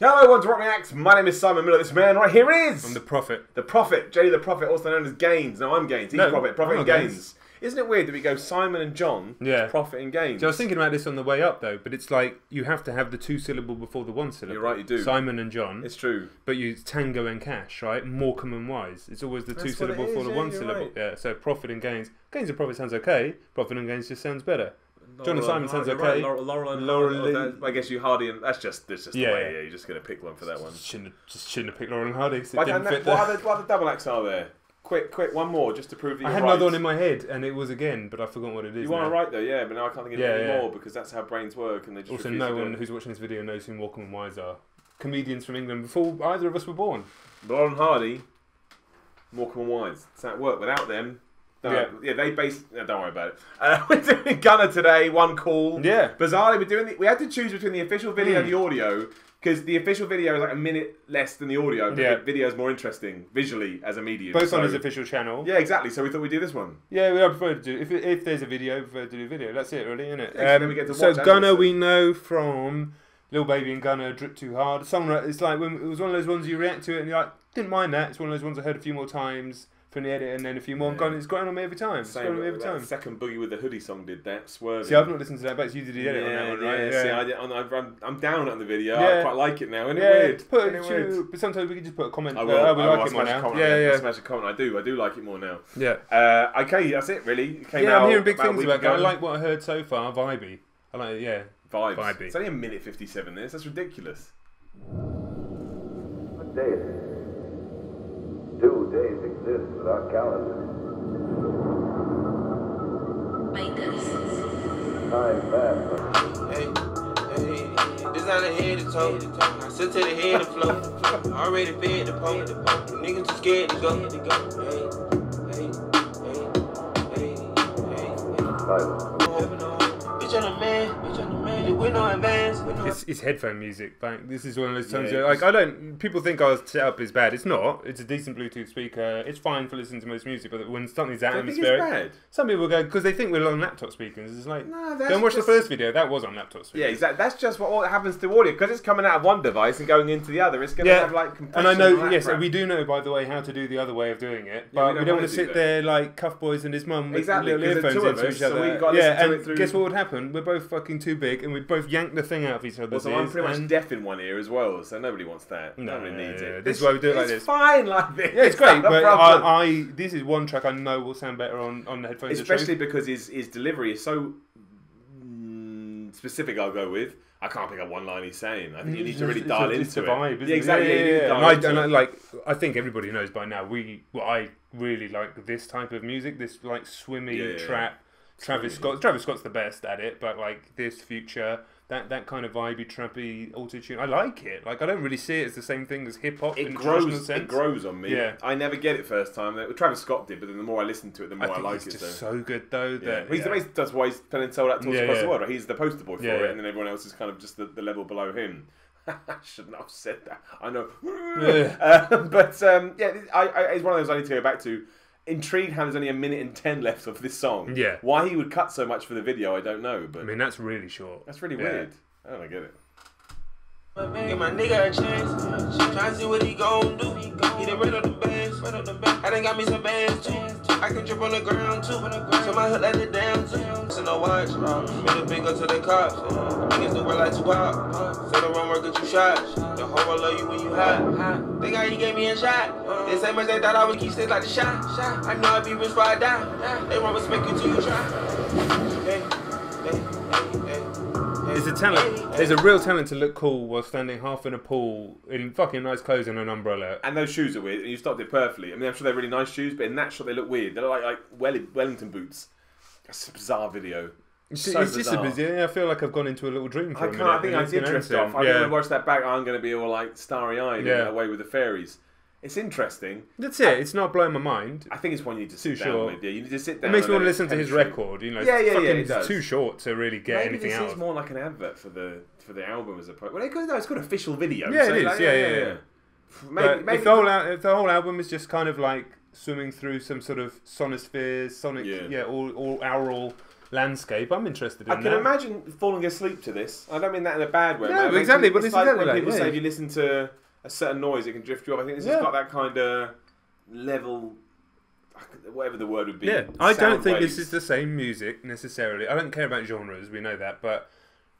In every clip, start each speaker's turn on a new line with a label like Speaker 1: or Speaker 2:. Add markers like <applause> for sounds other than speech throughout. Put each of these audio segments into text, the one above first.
Speaker 1: Hello, what's Rock Reacts? My name is Simon Miller. This man right here is
Speaker 2: I'm the prophet.
Speaker 1: the Prophet, Jay the Prophet, also known as Gaines. No, I'm Gaines. He's
Speaker 2: No,
Speaker 1: Prophet. Prophet
Speaker 2: I'm
Speaker 1: and Gaines.
Speaker 2: Gaines.
Speaker 1: Isn't it weird that we go Simon and Jon
Speaker 2: Yeah.
Speaker 1: to Prophet and Gaines?
Speaker 2: So I was thinking about this on the way up though, but it's like you have to have the two syllable before the one syllable.
Speaker 1: You're right, you do.
Speaker 2: Simon and Jon,
Speaker 1: it's true.
Speaker 2: but you Tango and Cash, right? Morecambe and Wise. It's always the two
Speaker 1: That's
Speaker 2: syllable before
Speaker 1: is,
Speaker 2: the one syllable.
Speaker 1: right.
Speaker 2: Yeah. So prophet and Gaines. Gaines and prophet sounds okay. Prophet and Gaines just sounds better. Jon and
Speaker 1: Laurel
Speaker 2: Simon sounds okay.
Speaker 1: Right. Laurel, and
Speaker 2: Laurel
Speaker 1: Hardy. I guess you Hardy and that's just that's just
Speaker 2: Yeah,
Speaker 1: the way.
Speaker 2: yeah.
Speaker 1: Yeah, you're just gonna pick one for that one.
Speaker 2: Shouldn't have, just shouldn't have picked Laurel and Hardy. It
Speaker 1: Why
Speaker 2: didn't fit
Speaker 1: that, what,
Speaker 2: the-
Speaker 1: what other double acts are there? Quick, quick, one more just to prove that
Speaker 2: I had
Speaker 1: right.
Speaker 2: another one in my head, and it was again, but I forgot what it is.
Speaker 1: You are
Speaker 2: now.
Speaker 1: right though, yeah, but now I can't think of
Speaker 2: Yeah,
Speaker 1: it
Speaker 2: yeah.
Speaker 1: anymore because that's how brains work, and they just
Speaker 2: Also, no
Speaker 1: to
Speaker 2: one who's watching this video knows who Morecambe and Wise are. Comedians from England before either of us were born.
Speaker 1: Laurel and Hardy, Morecambe and Wise. Does that work? Without them, no, yeah.
Speaker 2: Yeah.
Speaker 1: they base. No, don't worry about it. <laughs> Uh, we're doing Gunna today. One call.
Speaker 2: Yeah.
Speaker 1: Bizarrely, we're doing. The, we had to choose between the official video
Speaker 2: Hmm.
Speaker 1: and the audio because the official video is like a minute less than the audio. But
Speaker 2: Yeah.
Speaker 1: the video is more interesting visually as a medium.
Speaker 2: Both on his official channel.
Speaker 1: Yeah, exactly. So we thought we'd do this one.
Speaker 2: Yeah, we I prefer to do. If, if there's a video, I prefer to do a video. That's it, really, isn't it?
Speaker 1: Yeah, 'cause then we get to
Speaker 2: so
Speaker 1: watch Gunna,
Speaker 2: we know from Lil Baby and Gunna, Drip Too Hard. Song, it's like when it was one of those ones you react to it and you're like, didn't mind that. It's one of those ones I heard a few more times from the edit and then a few more.
Speaker 1: Yeah.
Speaker 2: Gunna, it's going on me every time. It's
Speaker 1: Same.
Speaker 2: going on me every time.
Speaker 1: second boogie with the hoodie song did that. Swerve.
Speaker 2: See, I've not listened to that, but you did the edit on that one, right?
Speaker 1: Yeah, see, I, I'm, I'm, I'm down on the video. I
Speaker 2: Yeah.
Speaker 1: quite like it now. Isn't
Speaker 2: yeah,
Speaker 1: it weird?
Speaker 2: Put
Speaker 1: Isn't
Speaker 2: it
Speaker 1: it weird?
Speaker 2: but sometimes we can just put a comment.
Speaker 1: I
Speaker 2: uh,
Speaker 1: will.
Speaker 2: we
Speaker 1: I will.
Speaker 2: like
Speaker 1: I'll
Speaker 2: it more now.
Speaker 1: comment.
Speaker 2: Yeah,
Speaker 1: I'll
Speaker 2: yeah,
Speaker 1: Smash a comment. I do. I do like it more now.
Speaker 2: yeah.
Speaker 1: Uh, okay, that's it. Really. It came
Speaker 2: Yeah,
Speaker 1: out
Speaker 2: I'm hearing big things about it. I like what I heard so far. Vibey. I like yeah.
Speaker 1: vibes.
Speaker 2: Vibey.
Speaker 1: It's only a minute fifty-seven. This. That's ridiculous.
Speaker 3: What day is it? Two days exist without calendar. Time fast.
Speaker 4: Hey, hey, this not a head to toe. I sit to the head and flow. Already fed the pole. Niggas too scared to go. Hey, hey, on the man. We know advance. We
Speaker 2: It's, it's headphone music. Like this is one of those times
Speaker 1: Yeah,
Speaker 2: where, like I don't. People think our setup is bad. It's not. It's a decent Bluetooth speaker. It's fine for listening to most music. But when something's
Speaker 1: I think it's
Speaker 2: atmospheric, some people go because they think we're on laptop speakers. It's like
Speaker 1: No,
Speaker 2: don't watch
Speaker 1: just-
Speaker 2: the first video. That was on laptop speakers.
Speaker 1: Yeah, exactly. That's just what, happens to audio because it's coming out of one device and going into the other. It's going to
Speaker 2: Yeah,
Speaker 1: have like
Speaker 2: and. I know, yes,
Speaker 1: crap.
Speaker 2: we do know, by the way, how to do the other way of doing it. But
Speaker 1: we
Speaker 2: we
Speaker 1: don't
Speaker 2: don't, want to sit
Speaker 1: that.
Speaker 2: there like Cuff Boys and his mum with
Speaker 1: Exactly,
Speaker 2: little earphones into
Speaker 1: us,
Speaker 2: each other.
Speaker 1: to
Speaker 2: yeah, and guess what would happen? We're both fucking too big, and we'd both yank the thing out of each other's
Speaker 1: Also, I'm
Speaker 2: ears.
Speaker 1: pretty much
Speaker 2: and-
Speaker 1: deaf in one ear as well, so nobody wants that.
Speaker 2: No,
Speaker 1: nobody needs it.
Speaker 2: this is why we do it like this.
Speaker 1: it's
Speaker 2: this.
Speaker 1: fine like this.
Speaker 2: Yeah, it's great, but
Speaker 1: problem.
Speaker 2: I, I this is one track I know will sound better on, on the headphones.
Speaker 1: especially because his his delivery is so mm, specific. I'll go with. I can't pick up one line he's saying. I think you need to really dial into
Speaker 2: it's a
Speaker 1: it.
Speaker 2: vibe, isn't
Speaker 1: yeah,
Speaker 2: it?
Speaker 1: exactly.
Speaker 2: Yeah,
Speaker 1: you need to
Speaker 2: yeah, yeah.
Speaker 1: dial
Speaker 2: And, I,
Speaker 1: into
Speaker 2: and I,
Speaker 1: it.
Speaker 2: like, I think everybody knows by now. We, well, I really like this type of music. This like swimmy
Speaker 1: Yeah, yeah, yeah.
Speaker 2: trap. Travis Scott. Travis Scott's the best at it, but like this future, that that kind of vibey, trappy auto tune. I like it. Like I don't really see it as the same thing as hip hop
Speaker 1: it grows.
Speaker 2: sense.
Speaker 1: It grows on me.
Speaker 2: Yeah.
Speaker 1: I never get it first time. Travis Scott did, but then the more I listen to it, the more I,
Speaker 2: think
Speaker 1: like it.
Speaker 2: just
Speaker 1: so.
Speaker 2: good though.
Speaker 1: Yeah,
Speaker 2: That,
Speaker 1: he's
Speaker 2: yeah.
Speaker 1: the reason that's why he's been sold out tours
Speaker 2: Yeah,
Speaker 1: across
Speaker 2: yeah.
Speaker 1: the world. Right? He's the poster boy for
Speaker 2: Yeah,
Speaker 1: it,
Speaker 2: yeah.
Speaker 1: and then everyone else is kind of just the, the level below him. <laughs> I shouldn't have said that. I know, <laughs>
Speaker 2: Yeah.
Speaker 1: uh, but um, yeah, I, I, it's one of those I need to go back to. Intrigued how there's only a minute and ten left of this song.
Speaker 2: Yeah.
Speaker 1: Why he would cut so much for the video, I don't know, but
Speaker 2: I mean, that's really short.
Speaker 1: that's really
Speaker 2: Yeah.
Speaker 1: weird. I don't get it.
Speaker 4: Give my nigga a chance. Try to see what he gon' do. He done rid of the bands. I done got me some bands too. I can drip on the ground too. So my hood let it down too. So no watch. Middle finger to the cops. Niggas do work like Tupac. Say the wrong word, get you shot. The whole world love you when you hot. They got he gave me a shot. Uh. They say much they thought I would keep sticks like the shot. I know I be rich before I die. They won't respect you till you try. Hey, hey, hey, hey.
Speaker 2: There's a talent. There's a real talent to look cool while standing half in a pool in fucking nice clothes and an umbrella.
Speaker 1: And those shoes are weird, and you stopped it perfectly. I mean, I'm sure they're really nice shoes, but in that shot they look weird. They're like like Wellington boots. That's a bizarre video.
Speaker 2: It's,
Speaker 1: So
Speaker 2: it's just a
Speaker 1: bizarre.
Speaker 2: bizarre. I feel like I've gone into a little dream
Speaker 1: I can't. I think I did drift off. I
Speaker 2: yeah.
Speaker 1: think I watch that back, I'm going to be all like starry eyed
Speaker 2: Yeah.
Speaker 1: and away with the fairies. It's interesting.
Speaker 2: That's it. It's not blowing my mind.
Speaker 1: I think it's one you need to sit
Speaker 2: Too
Speaker 1: down
Speaker 2: short.
Speaker 1: with. Yeah, you need to sit down.
Speaker 2: It makes me want to listen to his record. You know,
Speaker 1: Yeah, yeah, yeah, it
Speaker 2: it's too short to really get
Speaker 1: Maybe
Speaker 2: anything
Speaker 1: this
Speaker 2: out.
Speaker 1: is
Speaker 2: of.
Speaker 1: more like an advert for the for the album as opposed. Well, it could, no, it's got official video.
Speaker 2: Yeah,
Speaker 1: so
Speaker 2: it is.
Speaker 1: like,
Speaker 2: Yeah, yeah, yeah.
Speaker 1: Maybe,
Speaker 2: But
Speaker 1: maybe
Speaker 2: if the whole if the whole album is just kind of like swimming through some sort of sonospheres, sonic,
Speaker 1: Yeah.
Speaker 2: yeah, all all aural landscape. I'm interested in
Speaker 1: I can
Speaker 2: that.
Speaker 1: imagine falling asleep to this. I don't mean that in a bad way.
Speaker 2: No. Exactly, but
Speaker 1: it's
Speaker 2: it's
Speaker 1: like
Speaker 2: exactly
Speaker 1: when
Speaker 2: like-
Speaker 1: people
Speaker 2: yeah.
Speaker 1: say if you listen to a certain noise, it can drift you off. I think this
Speaker 2: Yeah.
Speaker 1: has got that kind of level, whatever the word would be.
Speaker 2: Yeah, I don't think
Speaker 1: waves.
Speaker 2: this is the same music necessarily. I don't care about genres, we know that, but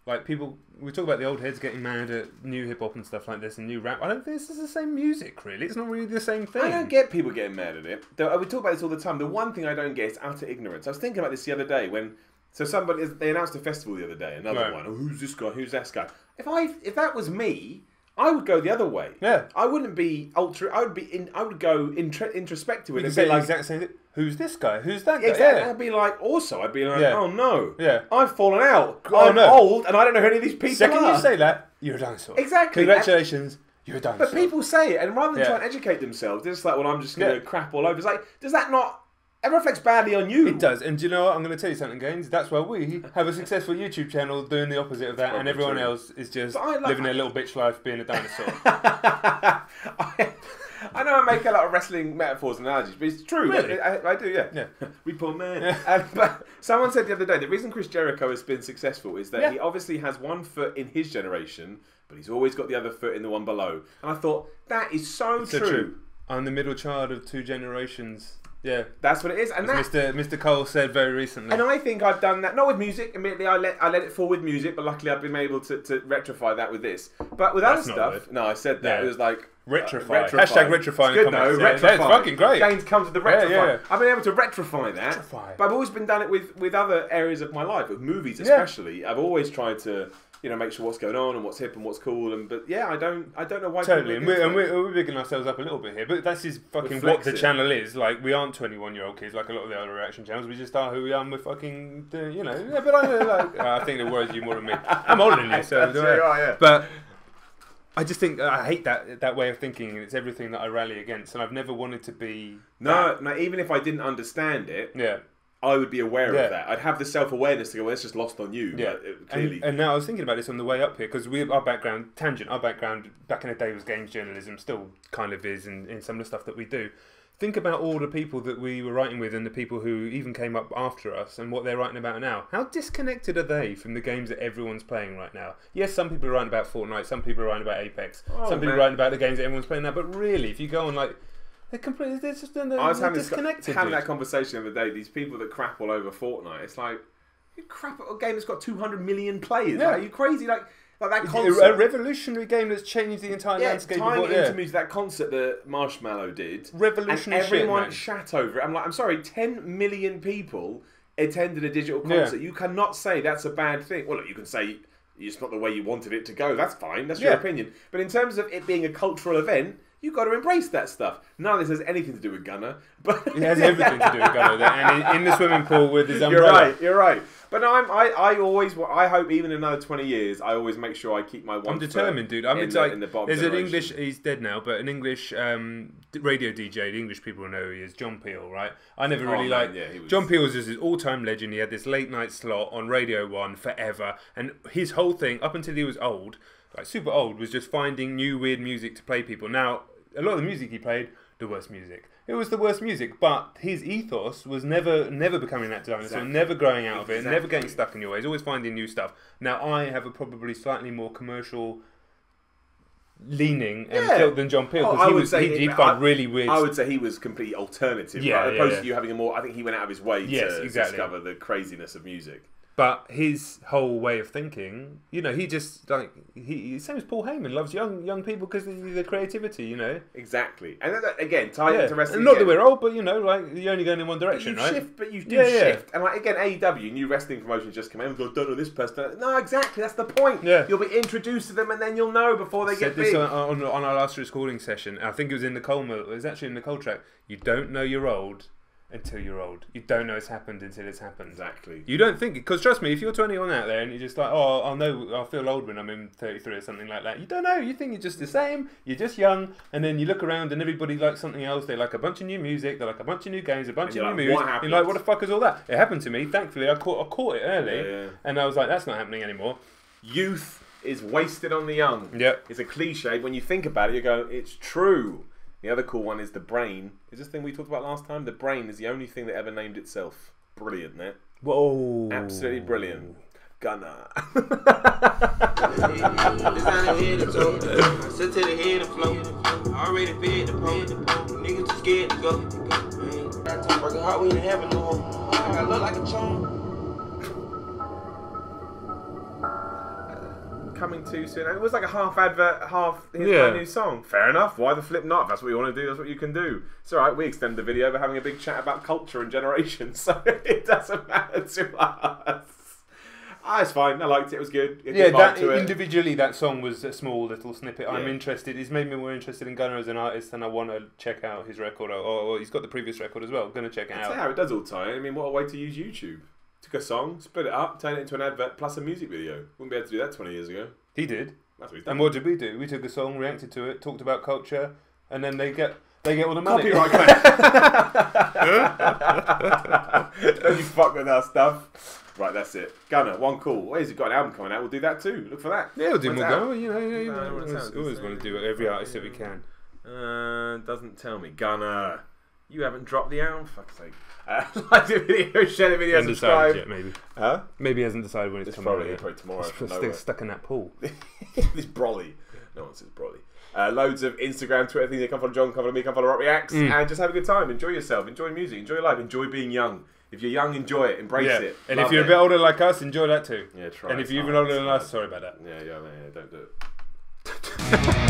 Speaker 2: like people, we talk about the old heads getting mad at new hip hop and stuff like this and new rap. I don't think this is the same music, really. It's not really the same thing.
Speaker 1: I don't get people getting mad at it. Though, We talk about this all the time. The one thing I don't get is utter ignorance. I was thinking about this the other day when so somebody they announced a festival the other day. Another
Speaker 2: Right.
Speaker 1: one. Oh, who's this guy? Who's that guy? If I if that was me, I would go the other way.
Speaker 2: Yeah.
Speaker 1: I wouldn't be ultra. I would be. In, I would go intro, introspective with it.
Speaker 2: say the
Speaker 1: like,
Speaker 2: exact same. Who's this guy? Who's that guy?
Speaker 1: Exactly.
Speaker 2: Yeah.
Speaker 1: I'd be like, also, I'd be like,
Speaker 2: Yeah.
Speaker 1: oh no,
Speaker 2: Yeah.
Speaker 1: I've fallen out.
Speaker 2: Oh,
Speaker 1: I'm
Speaker 2: no.
Speaker 1: old, and I don't know who any of these people
Speaker 2: Second
Speaker 1: are.
Speaker 2: you say that, you're a dinosaur.
Speaker 1: Exactly.
Speaker 2: Congratulations, you're a dinosaur.
Speaker 1: But people say it, and rather than
Speaker 2: Yeah.
Speaker 1: try and educate themselves, they're just like, well, I'm just going to
Speaker 2: Yeah.
Speaker 1: crap all over. It's like, does that not? It reflects badly on you.
Speaker 2: It does, and do you know what? I'm going to tell you something, Gaines. That's why we have a successful YouTube channel doing the opposite of that, and everyone
Speaker 1: true.
Speaker 2: else is just
Speaker 1: I like-
Speaker 2: living their little bitch life, being a dinosaur.
Speaker 1: I, <laughs> I know I make a lot of wrestling metaphors and analogies, but it's true.
Speaker 2: Really?
Speaker 1: I, I do, yeah.
Speaker 2: Yeah. <laughs>
Speaker 1: we poor man. And, um, but someone said the other day the reason Chris Jericho has been successful is that
Speaker 2: Yeah.
Speaker 1: he obviously has one foot in his generation, but he's always got the other foot in the one below. And I thought that is so,
Speaker 2: So
Speaker 1: true.
Speaker 2: true. I'm the middle child of two generations. Yeah,
Speaker 1: That's what it is, and that.
Speaker 2: Mr. Mr. Cole said very recently.
Speaker 1: And I think I've done that not with music. Admittedly, I let I let it fall with music, but luckily I've been able to, to rectify that with this. But with
Speaker 2: That's
Speaker 1: other stuff,
Speaker 2: good.
Speaker 1: no, I said that
Speaker 2: Yeah.
Speaker 1: it was like
Speaker 2: Retrify.
Speaker 1: uh,
Speaker 2: Hashtag retrify
Speaker 1: good though.
Speaker 2: Yeah,
Speaker 1: retrify.
Speaker 2: that's fucking great.
Speaker 1: James comes with the
Speaker 2: Yeah,
Speaker 1: retrify.
Speaker 2: yeah.
Speaker 1: I've been able to rectify that,
Speaker 2: Retrify.
Speaker 1: but I've always been done it with with other areas of my life, with movies
Speaker 2: Yeah.
Speaker 1: especially. I've always tried to. You know, make sure what's going on and what's hip and what's cool, and but yeah, I don't, I don't know why.
Speaker 2: Totally, and we're, and we're, we're bigging ourselves up a little bit here, but that's is fucking what the channel is. Like, we aren't 21 year old kids like a lot of the other reaction channels. We just are who we are, and we're fucking, doing, you know. Yeah, but I, like, <laughs> I think it worries you more than me. I'm older than you, so. Do I.
Speaker 1: Oh, yeah.
Speaker 2: But I just think I hate that that way of thinking, and it's everything that I rally against, and I've never wanted to be.
Speaker 1: No, no. Even if I didn't understand it,
Speaker 2: Yeah.
Speaker 1: I would be aware
Speaker 2: Yeah.
Speaker 1: of that. I'd have the self awareness to go, well, it's just lost on you.
Speaker 2: Yeah,
Speaker 1: but it, clearly.
Speaker 2: and, and now I was thinking about this on the way up here because we our background tangent, our background back in the day was games journalism, still kind of is in, in some of the stuff that we do. Think about all the people that we were writing with and the people who even came up after us and what they're writing about now. How disconnected are they from the games that everyone's playing right now? Yes, some people are writing about Fortnite, some people are writing about Apex,
Speaker 1: Oh,
Speaker 2: some people
Speaker 1: man.
Speaker 2: are writing about the games that everyone's playing now. But really, if you go on like, they're completely, they're just they're,
Speaker 1: I was
Speaker 2: they're
Speaker 1: having, this,
Speaker 2: disconnected.
Speaker 1: having
Speaker 2: dude.
Speaker 1: that conversation the other day. These people that crap all over Fortnite. It's like you crap a game that's got 200 million players.
Speaker 2: Yeah.
Speaker 1: Like, are you crazy? Like, like that concept.
Speaker 2: a, revolutionary game that's changed the entire
Speaker 1: yeah,
Speaker 2: landscape.
Speaker 1: tying
Speaker 2: of what,
Speaker 1: it
Speaker 2: yeah.
Speaker 1: into that concert that Marshmello did,
Speaker 2: Revolutionary
Speaker 1: and everyone
Speaker 2: man.
Speaker 1: shat over it. I'm like, I'm sorry, 10 million people attended a digital
Speaker 2: Yeah.
Speaker 1: concert. You cannot say that's a bad thing. Well, look, you can say it's not the way you wanted it to go. That's fine. That's your opinion. But in terms of it being a cultural event, you've got to embrace that stuff. None of this has anything to do with Gunna, <laughs> but
Speaker 2: It has everything to do with Gunna there, and in, in the swimming pool with his umbrella.
Speaker 1: You're right. You're right. But no, I'm, I, I always, I hope even another twenty years, I always make sure I keep my one.
Speaker 2: I'm determined, dude. I'm
Speaker 1: in the,
Speaker 2: like
Speaker 1: in the bottom
Speaker 2: there's an. English. He's dead now, but an English um, radio DJ. The English people know who he is. John Peel, right? I never
Speaker 1: Oh,
Speaker 2: really
Speaker 1: man,
Speaker 2: liked.
Speaker 1: yeah, was-
Speaker 2: John Peel was just his all-time legend. He had this late night slot on Radio One forever, and his whole thing up until he was old, like super old, was just finding new weird music to play people. Now, a lot of the music he played, the worst music. It was the worst music, but his ethos was never, never becoming that dinosaur,
Speaker 1: Exactly.
Speaker 2: never growing out of it, never getting stuck in your ways, always finding new stuff. Now, I have a probably slightly more commercial leaning and
Speaker 1: Yeah.
Speaker 2: tilt than John Peel
Speaker 1: Oh,
Speaker 2: because
Speaker 1: I
Speaker 2: he was he, he'd find
Speaker 1: I-
Speaker 2: really weird.
Speaker 1: I would say he was completely alternative,
Speaker 2: Yeah,
Speaker 1: right?
Speaker 2: yeah,
Speaker 1: opposed
Speaker 2: yeah.
Speaker 1: to you having a more. I think he went out of his way
Speaker 2: Yes,
Speaker 1: to
Speaker 2: exactly.
Speaker 1: discover the craziness of music.
Speaker 2: But his whole way of thinking, you know, he just like he same as Paul Heyman loves young young people because of the creativity, you know.
Speaker 1: Exactly, and that, again, tie
Speaker 2: Yeah.
Speaker 1: into wrestling.
Speaker 2: And not that we're old, but you know, like you're only going in one
Speaker 1: But
Speaker 2: direction,
Speaker 1: you
Speaker 2: right?
Speaker 1: shift, but you do
Speaker 2: Yeah, yeah.
Speaker 1: shift, and like again, AEW, new wrestling promotions just come in. Go, don't know this person. No, exactly. That's the point.
Speaker 2: Yeah.
Speaker 1: you'll be introduced to them, and then you'll know before they
Speaker 2: Said
Speaker 1: get
Speaker 2: this
Speaker 1: big.
Speaker 2: on, on, on our last recording session. I think it was in the Coleman. It was actually in the Cole track. You don't know you're old until you're old. You don't know it's happened until it's happened.
Speaker 1: Exactly.
Speaker 2: You don't think because trust me, if you're 21 out there and you're just like, oh, I'll know, I'll feel old when I'm in 33 or something like that. You don't know. You think you're just the same. You're just young, and then you look around and everybody likes something else. They like a bunch of new music. They like a bunch of new games, a bunch of new movies. You're like, what the fuck is all that? It happened to me. Thankfully, I caught, I caught it early,
Speaker 1: Yeah, yeah.
Speaker 2: and I was like, that's not happening anymore.
Speaker 1: Youth is wasted on the young.
Speaker 2: Yep.
Speaker 1: It's a cliche. When you think about it, you go, it's true. The other cool one is the brain. Is this thing we talked about last time? The brain is the only thing that ever named itself. Brilliant, that.
Speaker 2: Whoa.
Speaker 1: Absolutely brilliant. Gunna.
Speaker 4: Designer head to toe. I sit to the head and flow. I already fed the pole. Niggas too scared to go. Man, Working hard, we ain't having no hope. I look like a charm.
Speaker 1: Coming too soon. And it was like a half advert, half his
Speaker 2: Yeah.
Speaker 1: brand new song. Fair enough. Why the flip not? If that's what you want to do, that's what you can do. It's alright, we extend the video by having a big chat about culture and generations, <laughs> so it doesn't matter to us. Ah, it's fine. I liked it. It was good. A
Speaker 2: Yeah, that individually, that song was a small little snippet. I'm interested. It's made me more interested in Gunna as an artist, and I want to check out his record. Or, or he's got the previous record as well. Going to check it
Speaker 1: That's
Speaker 2: out.
Speaker 1: how it does all tie. I mean, what a way to use YouTube. Took a song, split it up, turn it into an advert plus a music video. Wouldn't be able to do that 20 years ago.
Speaker 2: He did.
Speaker 1: That's what he's done.
Speaker 2: And what did we do? We took a song, reacted to it, talked about culture, and then they get they get all the money.
Speaker 1: Copyright <laughs> claim. Don't <laughs> you fuck with our stuff. Right, that's it. Gunna, one call. Well, he's got an album coming out. We'll do that too. Look for that.
Speaker 2: Yeah, we'll do more
Speaker 1: it out?
Speaker 2: go. You know, you know,
Speaker 1: No,
Speaker 2: know,
Speaker 1: what it
Speaker 2: always, always want to do every artist that we can.
Speaker 1: Uh, doesn't tell me. Gunna, you haven't dropped the album. Fuck's sake. Uh, <laughs> like the video, share the video,
Speaker 2: Hasn't
Speaker 1: subscribe.
Speaker 2: yet, maybe.
Speaker 1: Huh?
Speaker 2: Maybe he hasn't decided when it's,
Speaker 1: It's
Speaker 2: coming
Speaker 1: probably,
Speaker 2: out.
Speaker 1: probably tomorrow. From
Speaker 2: still stuck in that pool. <laughs>
Speaker 1: this brolly. No one says brolly. Uh, loads of Instagram, Twitter things. They come follow Jon, come follow me, come follow Rock Reacts,
Speaker 2: Mm.
Speaker 1: and just have a good time. Enjoy yourself. Enjoy music. Enjoy life. Enjoy being young. If you're young, enjoy it. Embrace
Speaker 2: yeah.
Speaker 1: it.
Speaker 2: And
Speaker 1: Love
Speaker 2: if you're
Speaker 1: it.
Speaker 2: a bit older like us, enjoy that too.
Speaker 1: yeah, try.
Speaker 2: and if you're even older than us, sorry about that.
Speaker 1: yeah, yeah, yeah, don't do it. <laughs>